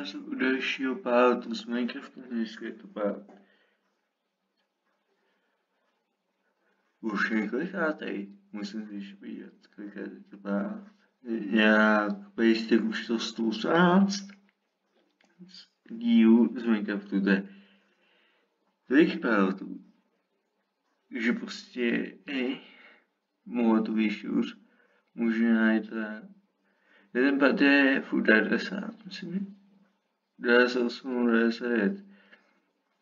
vítám u dalšího pátu z Minecraftu, dneska je to pát. Už několikátej, musím si ještě vidět, kolikrát je to pát. Nějak pejstek už to 118 dílů z Minecraftu, to je tolik pátů, že prostě, hej, mohlo to vyšší už, možná je to Jeden pad je furt 90, myslím. 98, 99.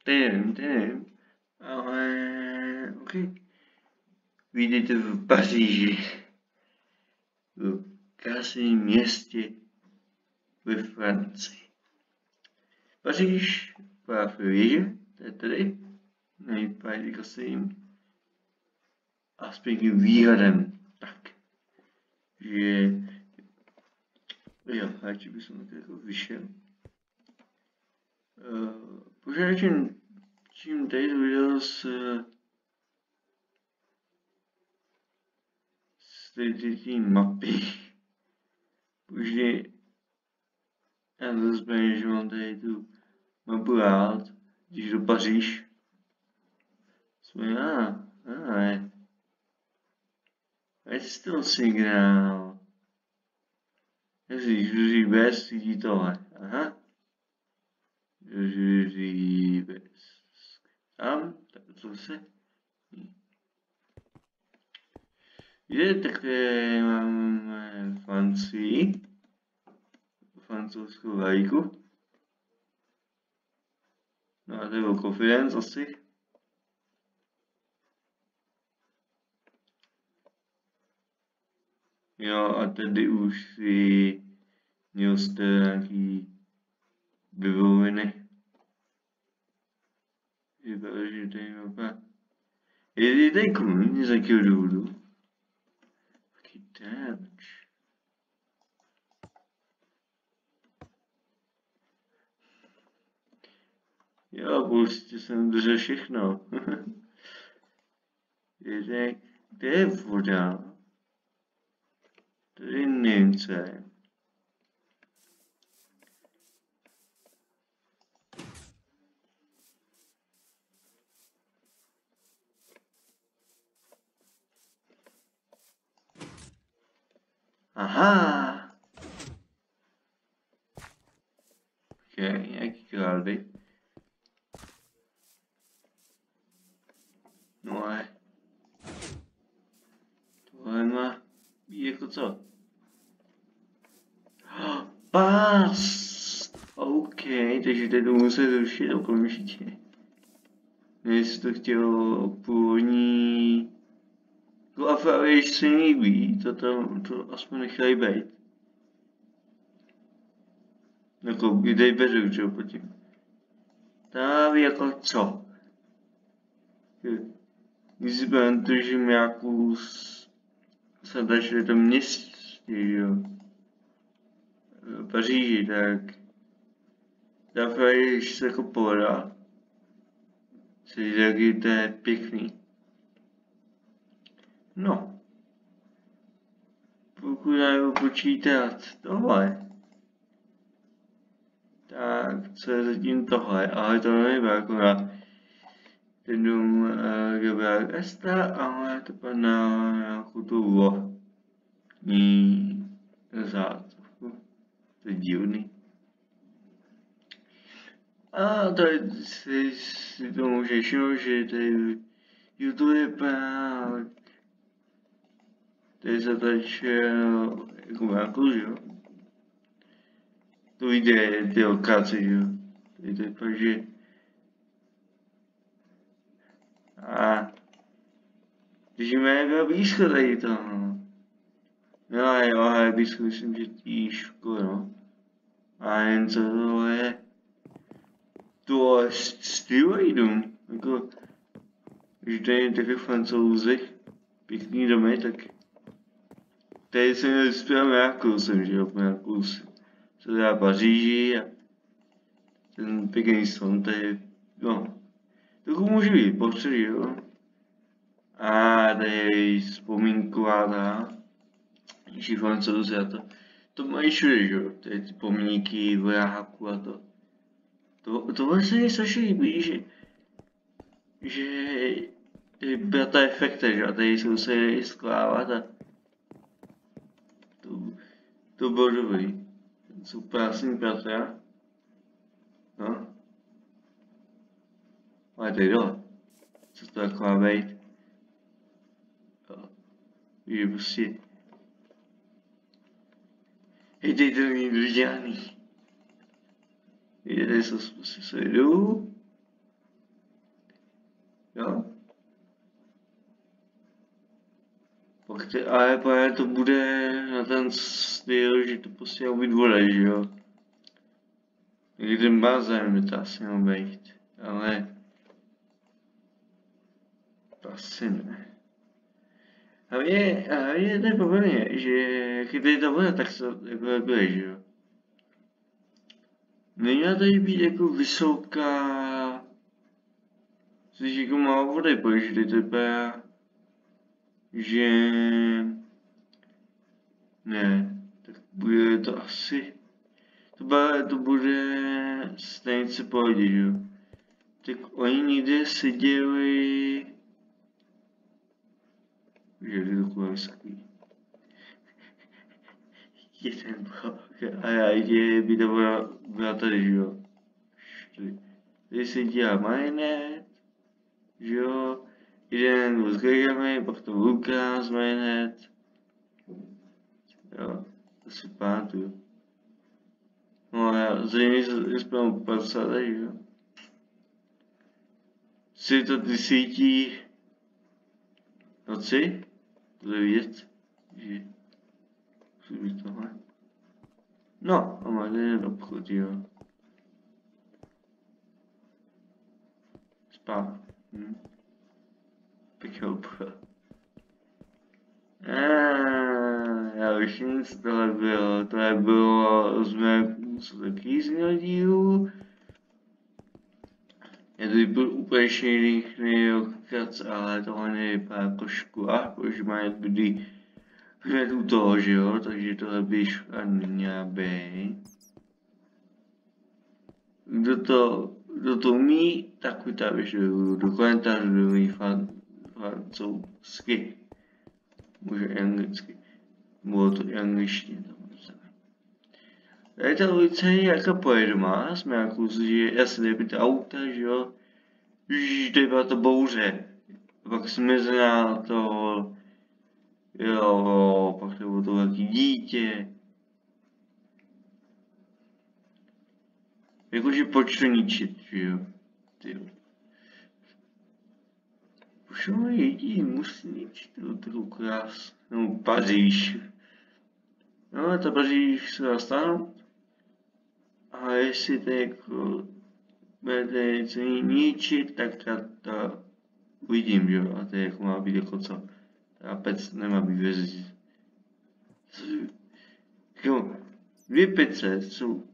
Teď nevím, teď nevím. Ale, ok. Vidíte v Paříži. V krásném městě ve Francii. Paříž, to je tady. Nejprve kasím. A s pěkným výhledem. Tak. Že Jo, radši bych tak jako vyšel. Uh, požádám, čím, čím to video s, tady ty mapy. Už já zase že mám tady tu mapu rád, když do Paříž. Jsme, a, a, je still signál. Ježíš, Žuří bez vidí tohle. Aha. Tam, to se. Je, tak máme Francii. Francouzskou vlajku. No a to je confidence asi. Jo, a tady už si měl jste nějaký bavoviny. Vypadá, že tady mapa. Je tady kůň z jakého důvodu? Taky damage. Jo, prostě jsem držel všechno. je tak, kde je voda? Tady Němce. Aha. Ok, nějaký krády. No ale... Tohle má jako co? Pás! OK, takže teď to musí zrušit okamžitě. Jestli to chtěl původní... Jako afávěž se líbí, to tam, to aspoň nechají být. Jako, beru, že jo, potom. Tam jako co? Když si držím nějakou sadačili to městě, jo. Paříži, tak dává, když se jako pohoda. Si taky to je pěkný. No. Pokud já počítat tohle, tak co je zatím tohle, ale to nebude akorát ten dům uh, ale to pan na tu vodní zátuvku. To divný. A tady si, si to může všimnout, že tady YouTube tady začal jako nějakou, že jo. To jde ty lokace, že jo. Tady to je pak, že a žijeme jako blízko tady toho. No jo, ale blízko myslím, že tí školy, no. A jen co to je, to je steroidům, jako, když tady taky francouzi, pěkný domy, tak tady jsem měl nějakou jsem, že jo, nějakou co dá Paříži a ten pěkný son, to je, no, Být potřebí, jo. A tady je vzpomínková ta, francouzi a to, to mají všude, jo, ty, ty pomníky, vojáků a to. To, to vlastně mi strašně líbí, že, že byla ta efekta, že a tady jsou se sklávat a to, to bylo dobrý. Jsou krásný bratra. No. Ale dole. Co to jako má být? Je prostě... Hej, tady to není žádný. Jde se, se, se jdu. Jo? Pak ty, ale pak to bude na ten styl, že to prostě být voda, že jo? Někdy ten bazén by to asi mělo být, ale to asi ne. A mě, a mě ten problém je, že jak je tady ta voda, tak se jako, jako je, že jo? Neměla tady být jako vysoká, což jako má vody, protože to vypadá, že ne, tak bude to asi, to, bude, to bude stejně pohodě, že jo. Tak oni někde seděli, vysoký. Jeden blok a já jde, by to byla, byla tady, že jo. Tady se dělá majonet, že jo. Jeden s Gregami, pak to Lukáš majonet. Jo, to si pamatuju. No a já zřejmě se spěl 50, že jo. Si to ty sítí noci, to je vidět, že musí být tohle. No, a má jeden obchod, jo. Spát. Hm. Pěkný obchod. Ah, já už nic tohle bylo, tohle bylo z mého kýzního dílu. Je to byl úplně jiný odkaz, ale tohle nevypadá jako škola, protože má kdy hned u toho, že jo, takže tohle by škola neměla být. Kdo to, kdo to umí, tak vytávěš do, do komentářů, do mý fan, francouzsky. Může anglicky. Bylo to i angličtině jako pojedomá, jsme jako, že jasně nejde auta, že jo. Žž, tady byla to bouře. Pak zná to, jo, pak to bylo to velký dítě. Jakože počtu ničit, že jo. Ty. Už ono jedí, musí ničit, to takovou krás. No, Paříž. No, ta Paříž se dá stáhnout. A jestli to jako budete něco ničit, tak já to uvidím, že jo, a to je jako má být jako co. A pec nemá být vězí. Jo, dvě pece jsou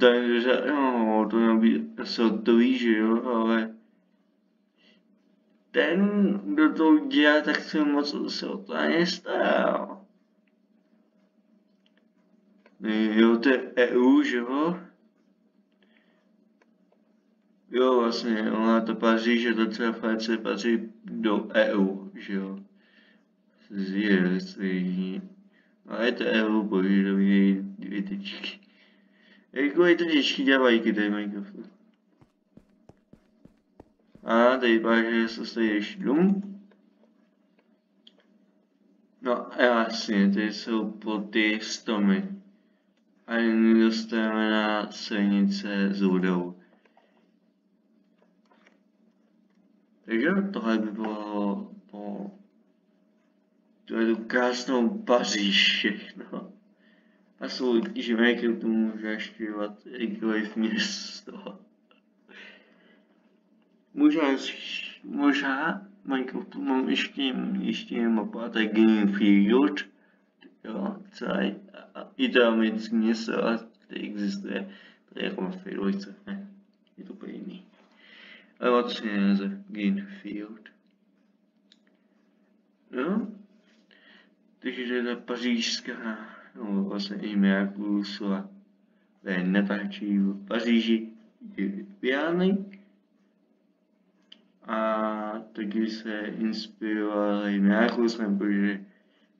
takže, no, to mělo být asi hotový, že jo, ale ten, kdo to udělá, tak se moc se o to ani stará. Jo, to je EU, že jo? Jo, vlastně, ona to patří, že to třeba Francie patří do EU, že jo? Je, a je to EU, je dvě tyčky. Jako je to těžký dělají, tady Minecraftu. A tady vypadá, že se stojí ještě dům. No jasně, tady jsou ty stomy a nyní dostáváme na silnice s vodou. Takže tohle by bylo po tuhle tu krásnou Paříž všechno. A jsou lidi, že Minecraftu může štěvat jakýkoliv město. Možná, možná Minecraftu mám ještě, ještě mapu a to je Greenfield. Jo, celý italské město, které existuje, to je jako v dvojce, ne, je to úplně jiný. Ale moc je Greenfield. No, Takže ta pařížská, no vlastně i Miraculousova, je natáčí v Paříži Viany. A taky se inspiroval i Miraculousem, protože